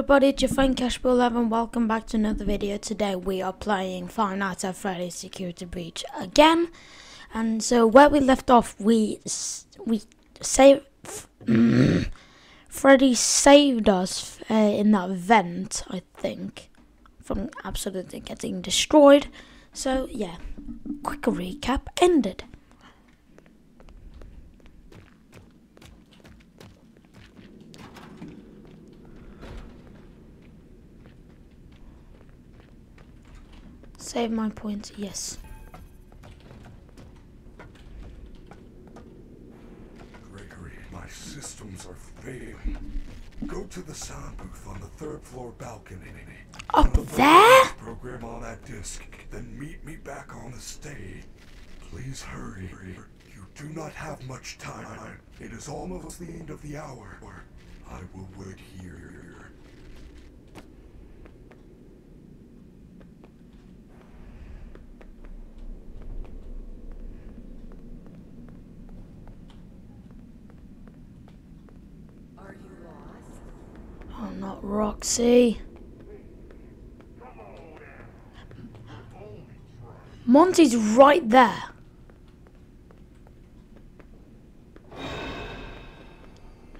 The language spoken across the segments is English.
everybody, it's your friend KachBoy11. Welcome back to another video. Today we are playing Five Nights at Freddy's Security Breach again. And so where we left off, we we saved Freddy saved us uh, in that vent, I think, from absolutely getting destroyed. So yeah, quick recap ended. Save my points, yes. Gregory, my systems are failing. Go to the sound booth on the third floor balcony. Up the there? Program on that disc, then meet me back on the stage. Please hurry. You do not have much time. It is almost the end of the hour. Or I will wait here. Are you lost? Oh, Roxy. Monty's right there.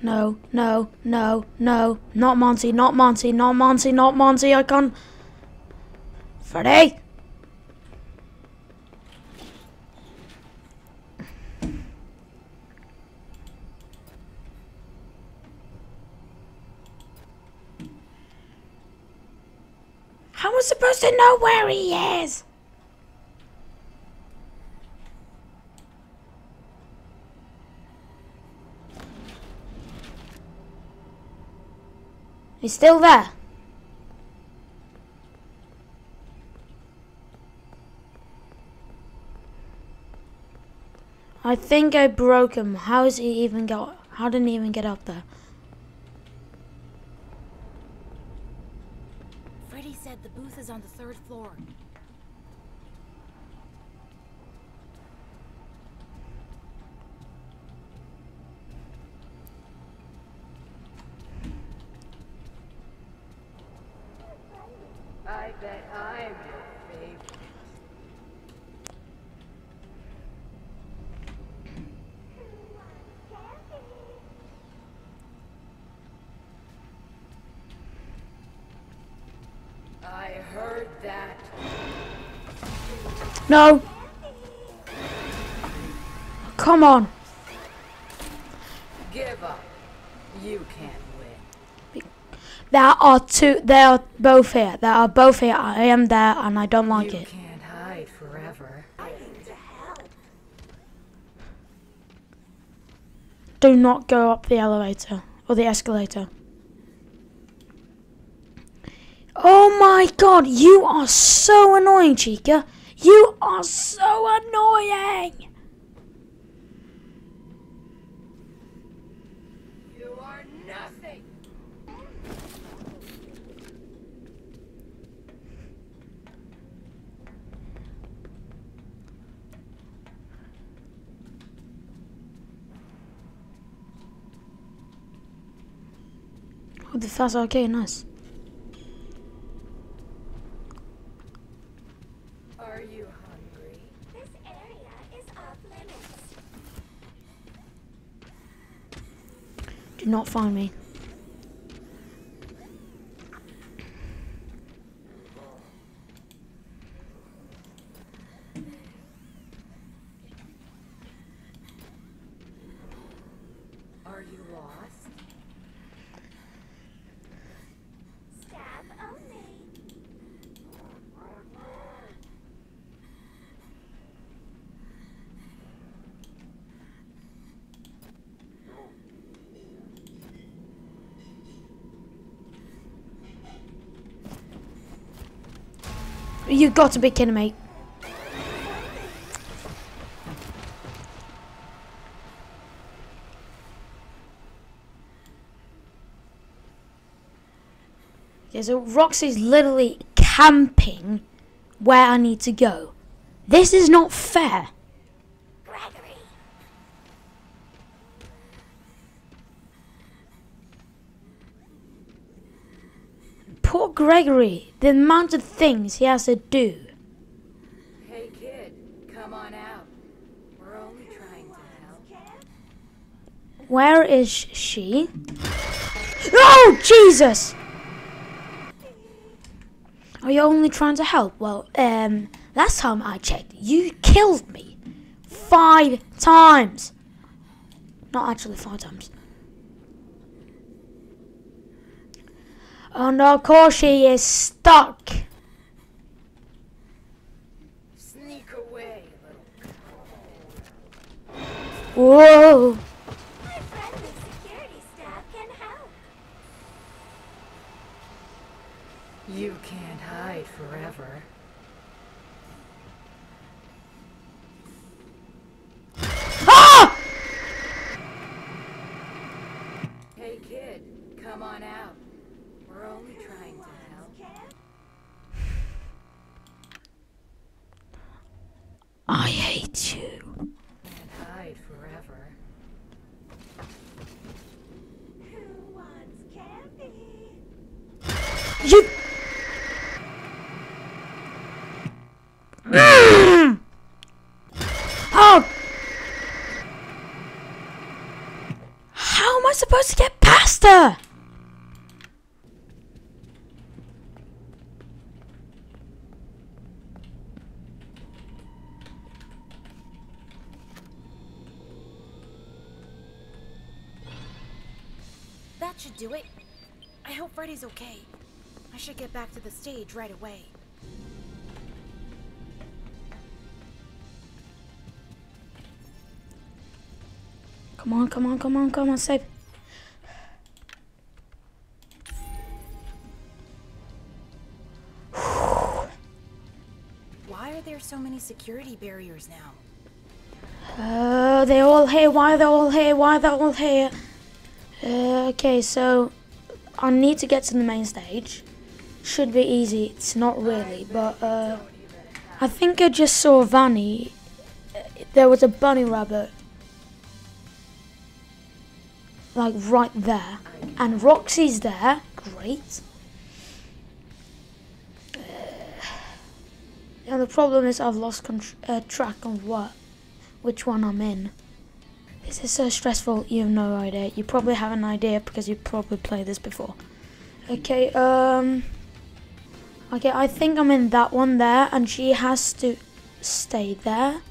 No, no, no, no, not Monty, not Monty, not Monty, not Monty, I can't. Freddy! How am I supposed to know where he is? He's still there. I think I broke him. How is he even got? How didn't he even get up there? Freddy the booth is on the third floor. I bet I'm No. Come on. Give up. You can't win. There are two. They are both here. They are both here. I am there, and I don't like you it. can't hide forever. Do not go up the elevator or the escalator. Oh my god, you are so annoying, Chica. You are so annoying. You are nothing. Oh, the fast okay, nice. Are you hungry? This area is off limits. Do not find me. Are you lost? Stab only. You got to be kidding me. Okay, so Roxy's literally camping where I need to go. This is not fair. Gregory, the amount of things he has to do. Hey kid, come on out. We're only trying to help. Where is she? Oh, Jesus! Are you only trying to help? Well, um, last time I checked, you killed me. Five times. Not actually five times. And of course she is stuck. Sneak away. Whoa. My friendly security staff can help. You can't hide forever. Ah! Hey kid, come on out. We're only trying to help. I hate you. Can't hide forever. Who wants candy? You. Mm. Oh! How am I supposed to get past her? That should do it. I hope Freddy's okay. I should get back to the stage right away. Come on, come on, come on, come on, save. Why are there so many security barriers now? Uh, they're all here. Why are they all here? Why are they all here? Uh, okay, so I need to get to the main stage. Should be easy. It's not really, but uh, I think I just saw Vanny. There was a bunny rabbit, like right there, and Roxy's there. Great. Uh, and the problem is I've lost uh, track of what which one I'm in. This is so stressful, you have no idea. You probably have an idea because you probably played this before. Okay, um... Okay, I think I'm in that one there, and she has to stay there.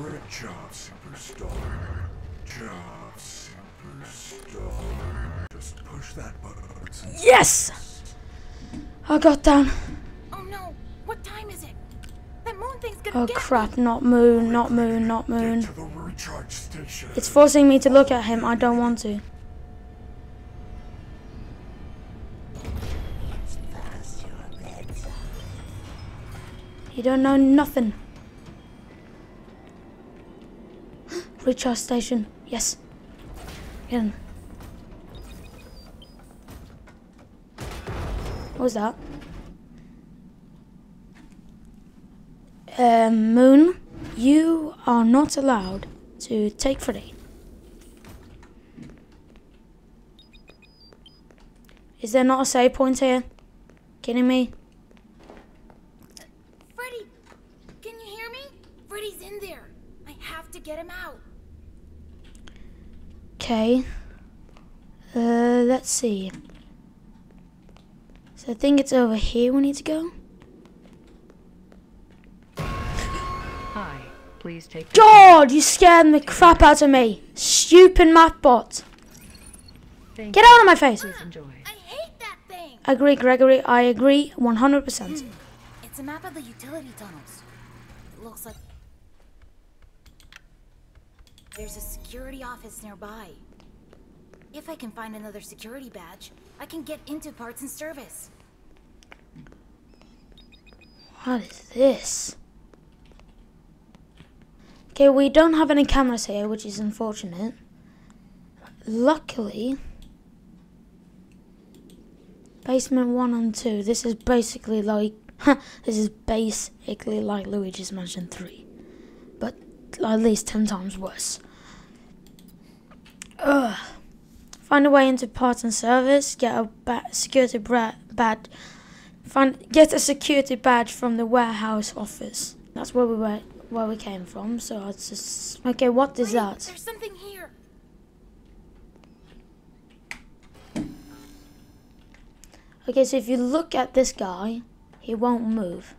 Great job, superstar. Job, superstar. Just push that button. Yes! Oh, I got down. Oh no! What time is it? That moon thing's gonna Oh get crap, not moon, not moon, not moon. Get to the recharge station. It's forcing me to look at him, I don't want to. You don't know nothing. Recharge station. Yes. Get in. What was that? Um, Moon, you are not allowed to take Freddy. Is there not a save point here? Kidding me? Freddy! Can you hear me? Freddy's in there! I have to get him out! Okay. Uh, let's see. So I think it's over here we need to go. Hi, please take. God, you scared the crap out of me. Stupid map bot. Thank Get out of my face. Please enjoy. I hate that thing! Agree, Gregory. I agree 100%. Hmm. It's a map of the utility tunnels. It looks like there's a security office nearby. If I can find another security badge, I can get into parts and service. What is this? Okay, we don't have any cameras here, which is unfortunate. Luckily, Basement 1 and 2. This is basically like. this is basically like Luigi's Mansion 3. But at least 10 times worse. Ugh. Find a way into parts and service. Get a ba- security badge. Find get a security badge from the warehouse office. That's where we were, where we came from. So I just okay. What is Wait, that? There's something here. Okay, so if you look at this guy, he won't move.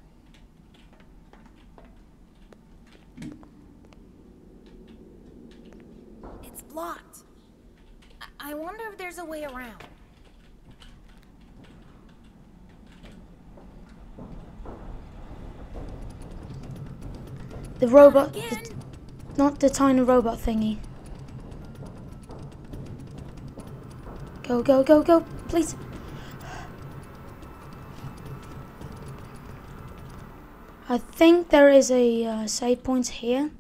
It's blocked. I, wonder if there's a way around. The robot, the, not the tiny robot thingy. Go, go, go, go, please. I think there is a uh, save point here.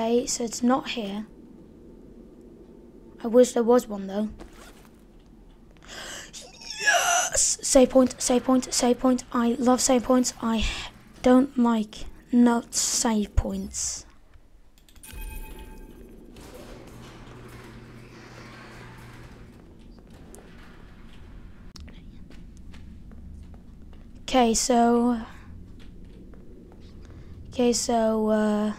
So it's not here. I wish there was one though. Yes! Save point, save point, save point. I love save points. I don't like not save points. Okay, so. Okay, so. Uh,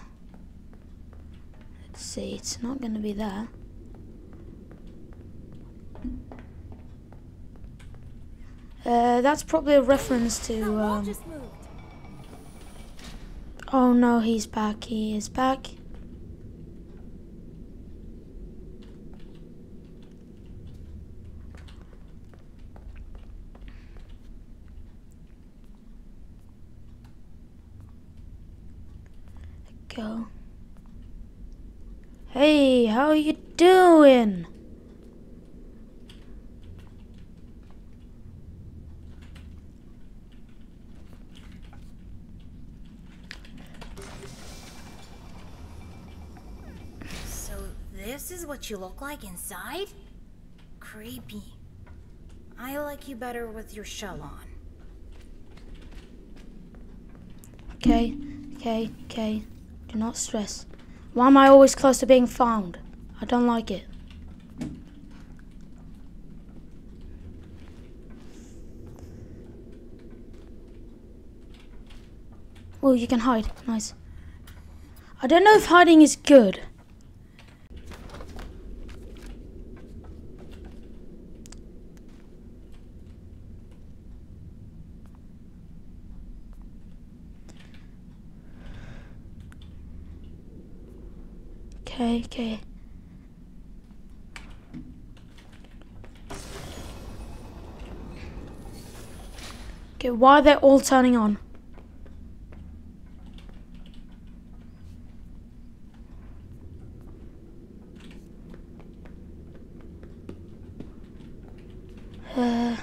see, it's not gonna be there. Uh, that's probably a reference to. Um, oh no, he's back. He is back. Go. Hey, how you doing? So this is what you look like inside? Creepy. I like you better with your shell on. Okay, okay, okay. Do not stress. Why am I always close to being found? I don't like it. Oh, you can hide. Nice. I don't know if hiding is good. Okay, okay. Okay, why are they all turning on? Uh,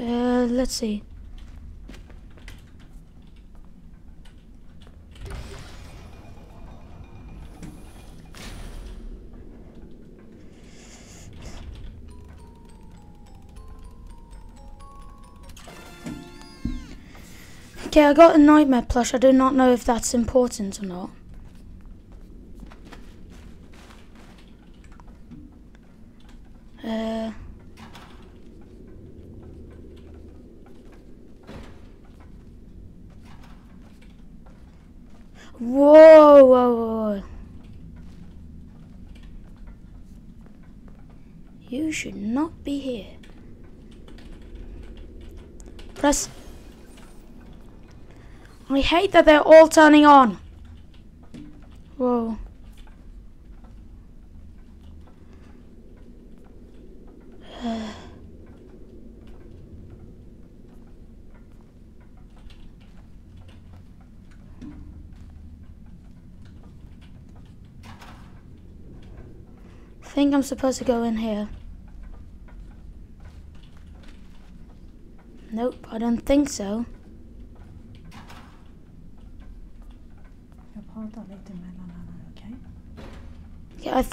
uh, let's see. Okay, I got a nightmare plush. I do not know if that's important or not. Uh, whoa, whoa, whoa. You should not be here. Press. I hate that they're all turning on. Whoa. I think I'm supposed to go in here. Nope, I don't think so.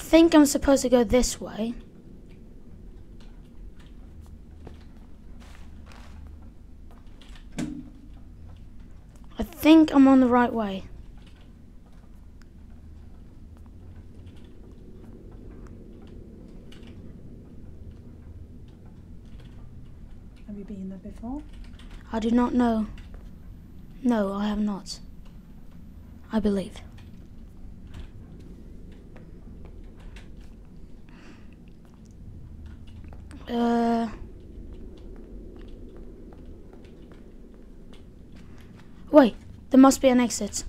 Think I'm supposed to go this way. I think I'm on the right way. Have you been there before? I do not know. No, I have not. I believe. Uh. Wait, there must be an exit.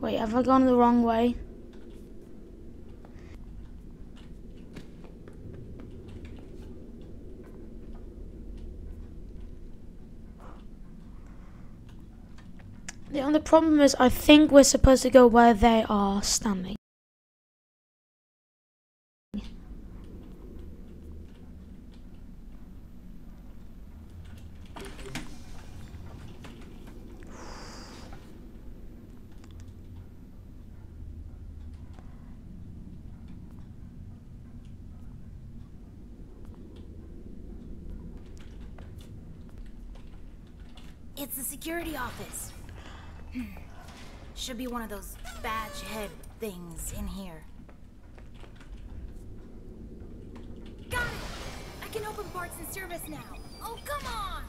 Wait, have I gone the wrong way? The only problem is I think we're supposed to go where they are standing. It's the security office. Hmm. Should be one of those badge head things in here. Got it! I can open parts and service now. Oh, come on!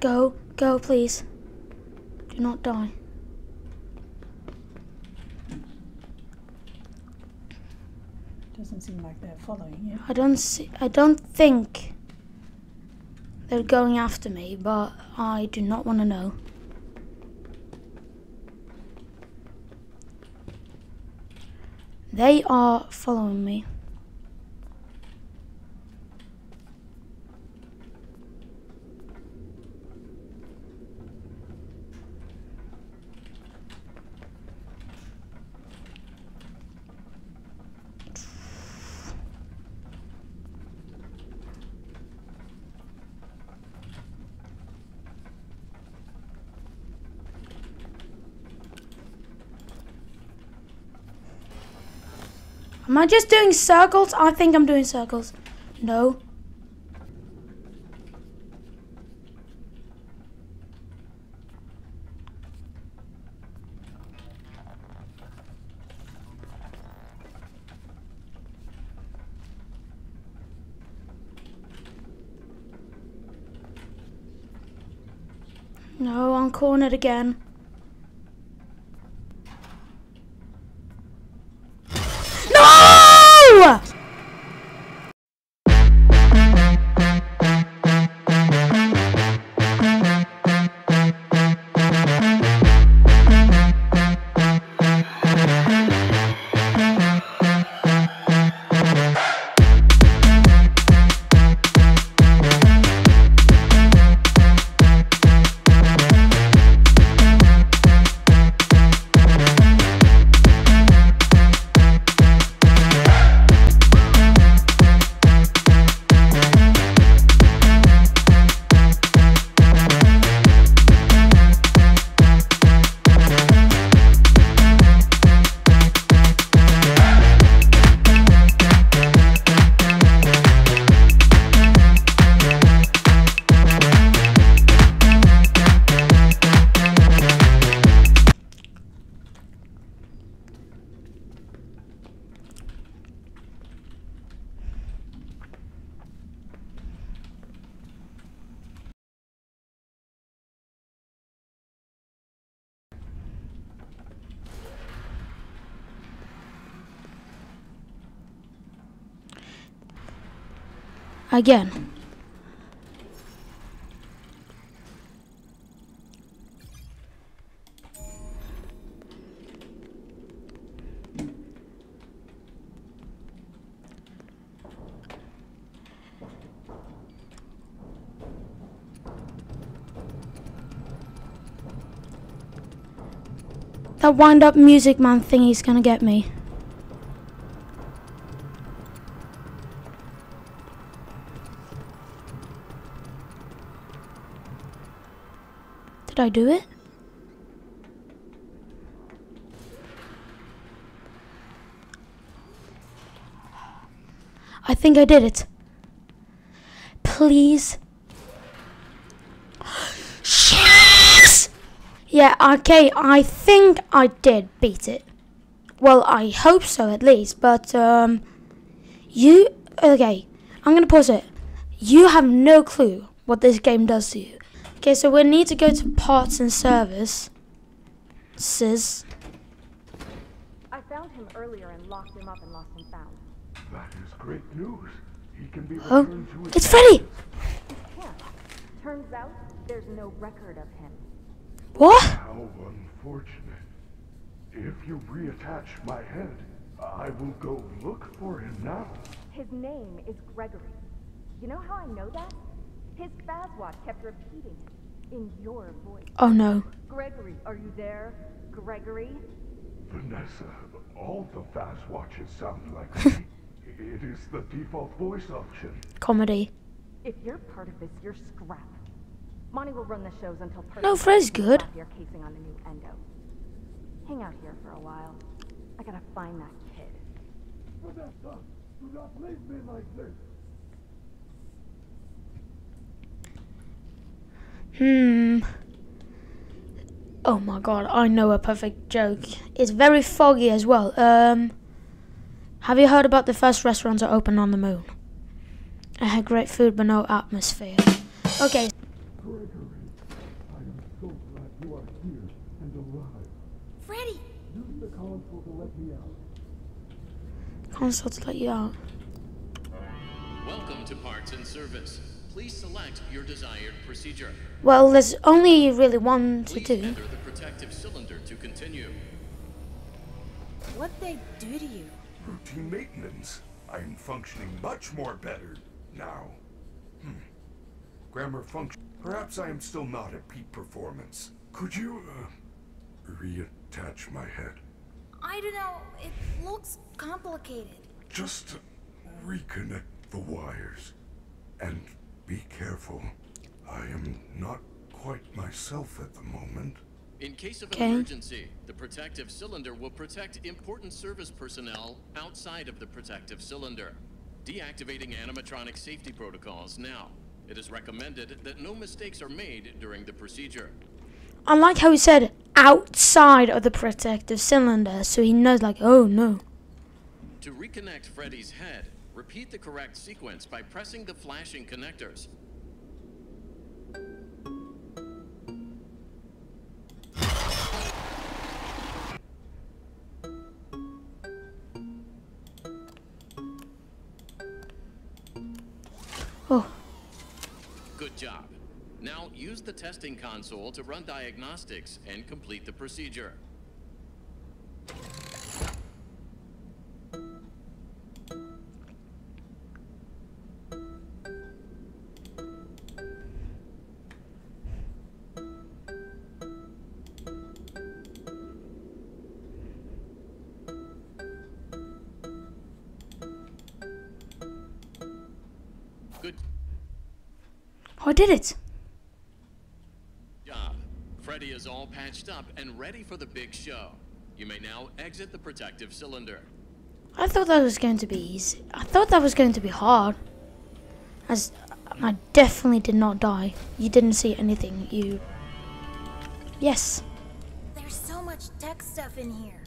Go, go, please. Do not die. Doesn't seem like they're following you. I don't see. I don't think they're going after me, but I do not want to know. They are following me. I just doing circles? I think I'm doing circles. No. No, I'm cornered again. again. That wind up music man thing is gonna get me. Did I do it? I think I did it. Please. Yes! Yeah, okay, I think I did beat it. Well, I hope so at least, but, um, you, okay, I'm gonna pause it. You have no clue what this game does to you. Okay, so we need to go to parts and service. Sis. I found him earlier and locked him up and lost and found. That is great news. He can be Oh, to his it's Freddy! Him. Turns out there's no record of him. What? How unfortunate. If you reattach my head, I will go look for him now. His name is Gregory. You know how I know that? His Fazwatch kept repeating it in your voice. Oh no. Gregory, are you there? Gregory? Vanessa, all the Fazwatches sound like me. It is the default voice option. Comedy. If you're part of this, you're scrap. Monty will run the shows until No, Percy Fred's good. You're casing on the new endo. Hang out here for a while. I gotta find that kid. Vanessa, do not leave me like this. Hmm. Oh my god, I know a perfect joke. It's very foggy as well. Um, have you heard about the first restaurants that open on the moon? It had great food but no atmosphere. Okay, Gregory, I am so glad you are here and alive. Freddy! Use the console to let me out. console to let you out. Welcome to Parts and Service. Please select your desired procedure. Well, there's only really one to Please do. enter the protective cylinder to continue. What'd they do to you? Routine maintenance. I am functioning much more better now. Hmm. Grammar function. Perhaps I am still not at peak performance. Could you, uh, reattach my head? I don't know. It looks complicated. Just to reconnect the wires. And be careful. I am not quite myself at the moment. In case of Okay. an emergency, the protective cylinder will protect important service personnel outside of the protective cylinder. Deactivating animatronic safety protocols now. It is recommended that no mistakes are made during the procedure. I like how he said outside of the protective cylinder, so he knows, like, oh no. To reconnect Freddy's head, repeat the correct sequence by pressing the flashing connectors. Oh, Good job. Now use the testing console to run diagnostics and complete the procedure. Oh, I did it. job. Freddy is all patched up and ready for the big show. You may now exit the protective cylinder. I thought that was going to be easy. I thought that was going to be hard. As I definitely did not die. You didn't see anything. You. Yes. There's so much tech stuff in here.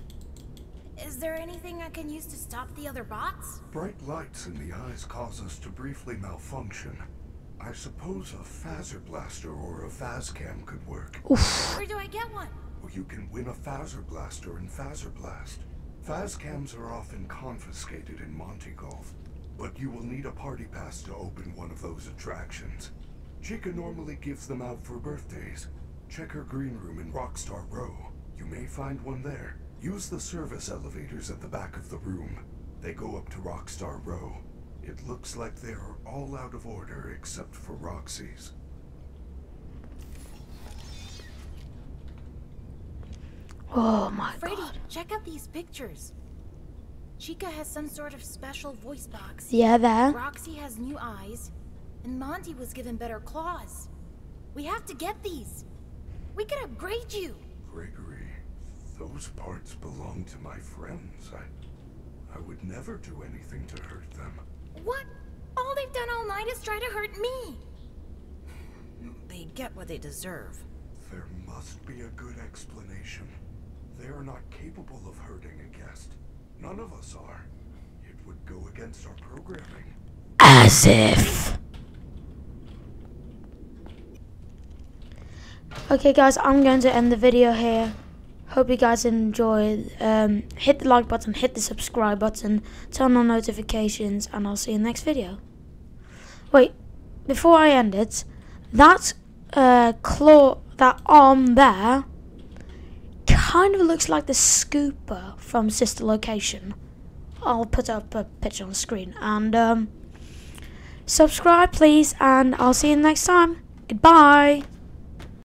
Is there anything I can use to stop the other bots? Bright lights in the eyes cause us to briefly malfunction. I suppose a Fazer Blaster or a Faz-Cam could work. Where do I get one? Or you can win a Fazer Blaster in Fazer Blast. Faz-Cams are often confiscated in Monty Golf, but you will need a party pass to open one of those attractions. Chica normally gives them out for birthdays. Check her green room in Rockstar Row. You may find one there. Use the service elevators at the back of the room. They go up to Rockstar Row. It looks like they are all out of order except for Roxy's. Oh my Freddy, god. check out these pictures. Chica has some sort of special voice box. Yeah, that. Roxy has new eyes, and Monty was given better claws. We have to get these. We could upgrade you. Gregory, those parts belong to my friends. I, I would never do anything to hurt them. What? All they've done all night is try to hurt me. They get what they deserve. There must be a good explanation. They are not capable of hurting a guest. None of us are. It would go against our programming. As if. Okay, guys, I'm going to end the video here. Hope you guys enjoyed. Um, hit the like button, hit the subscribe button, turn on notifications, and I'll see you in the next video. Wait, before I end it, that uh, claw, that arm there, kind of looks like the scooper from Sister Location. I'll put up a picture on the screen. And um, subscribe, please, and I'll see you next time. Goodbye.